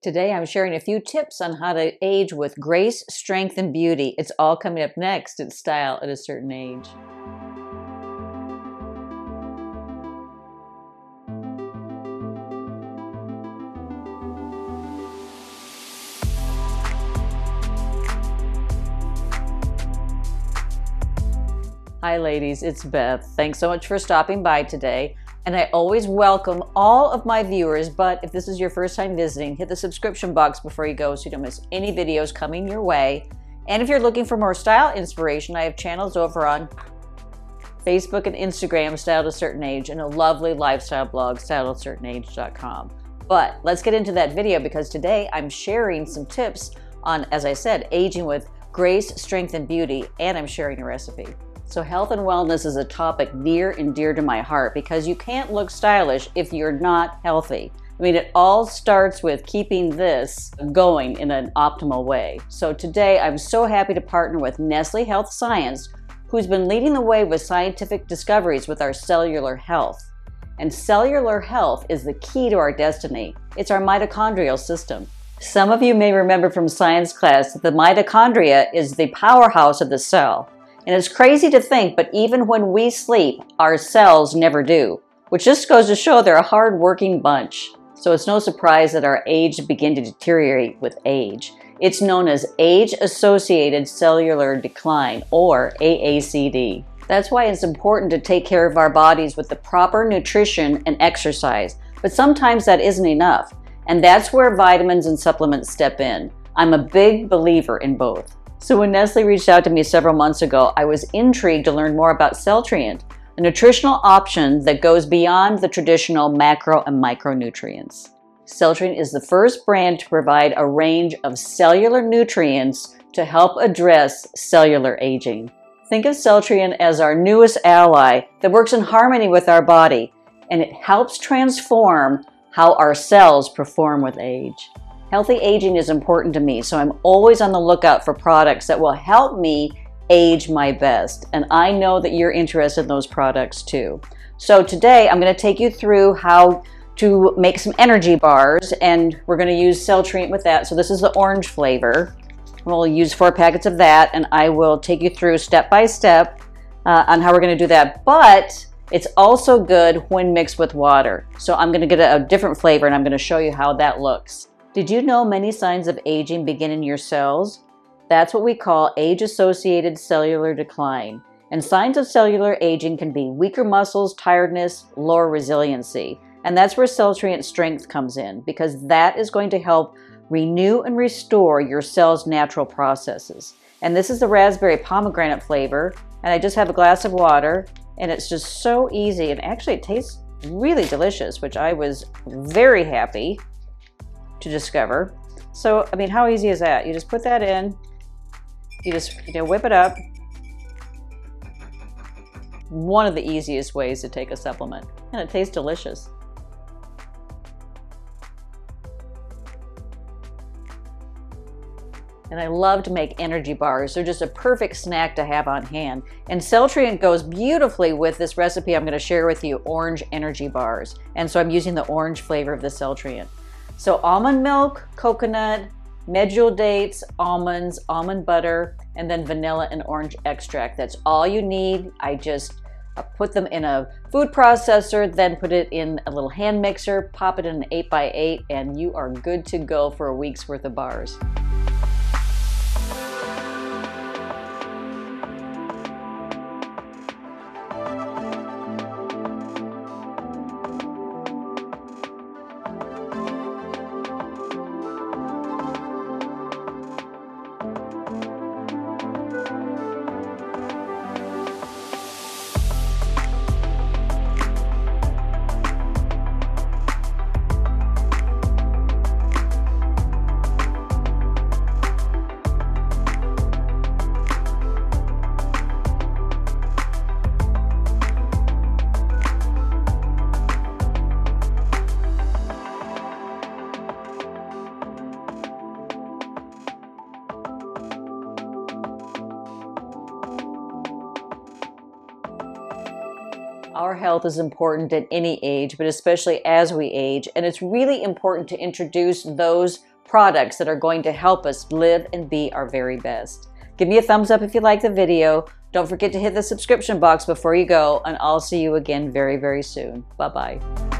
Today, I'm sharing a few tips on how to age with grace, strength, and beauty. It's all coming up next at Style at a Certain Age. Hi, ladies, it's Beth. Thanks so much for stopping by today. And I always welcome all of my viewers, but if this is your first time visiting, hit the subscription box before you go so you don't miss any videos coming your way. And if you're looking for more style inspiration, I have channels over on Facebook and Instagram, Style to Certain Age, and a lovely lifestyle blog, stylecertainage.com. But let's get into that video because today I'm sharing some tips on, as I said, aging with grace, strength, and beauty, and I'm sharing a recipe. So, health and wellness is a topic near and dear to my heart because you can't look stylish if you're not healthy. I mean, it all starts with keeping this going in an optimal way. So, today I'm so happy to partner with Nestle Health Science, who's been leading the way with scientific discoveries with our cellular health. And cellular health is the key to our destiny, it's our mitochondrial system. Some of you may remember from science class that the mitochondria is the powerhouse of the cell. And it's crazy to think, but even when we sleep, our cells never do, which just goes to show they're a hard-working bunch. So it's no surprise that our age begin to deteriorate with age. It's known as age-associated cellular decline, or AACD. That's why it's important to take care of our bodies with the proper nutrition and exercise. But sometimes that isn't enough. And that's where vitamins and supplements step in. I'm a big believer in both. So when Nestle reached out to me several months ago, I was intrigued to learn more about Celltrient, a nutritional option that goes beyond the traditional macro and micronutrients. Celltrient is the first brand to provide a range of cellular nutrients to help address cellular aging. Think of Celltrient as our newest ally that works in harmony with our body, and it helps transform how our cells perform with age. Healthy aging is important to me, so I'm always on the lookout for products that will help me age my best. And I know that you're interested in those products too. So today I'm going to take you through how to make some energy bars and we're going to use Celltrient with that. So this is the orange flavor. We'll use four packets of that and I will take you through step by step uh, on how we're going to do that. But it's also good when mixed with water. So I'm going to get a, a different flavor and I'm going to show you how that looks. Did you know many signs of aging begin in your cells? That's what we call age-associated cellular decline. And signs of cellular aging can be weaker muscles, tiredness, lower resiliency. And that's where Celltrient Strength comes in, because that is going to help renew and restore your cell's natural processes. And this is the raspberry pomegranate flavor. And I just have a glass of water, and it's just so easy. And actually, it tastes really delicious, which I was very happy to discover. So, I mean, how easy is that? You just put that in, you just, you know, whip it up. One of the easiest ways to take a supplement, and it tastes delicious. And I love to make energy bars. They're just a perfect snack to have on hand. And Celltrient goes beautifully with this recipe I'm going to share with you, orange energy bars. And so I'm using the orange flavor of the Celltrient. So almond milk, coconut, medjool dates, almonds, almond butter, and then vanilla and orange extract. That's all you need. I just uh, put them in a food processor, then put it in a little hand mixer, pop it in an 8x8, and you are good to go for a week's worth of bars. Our health is important at any age, but especially as we age. And it's really important to introduce those products that are going to help us live and be our very best. Give me a thumbs up if you like the video. Don't forget to hit the subscription box before you go, and I'll see you again very, very soon. Bye bye.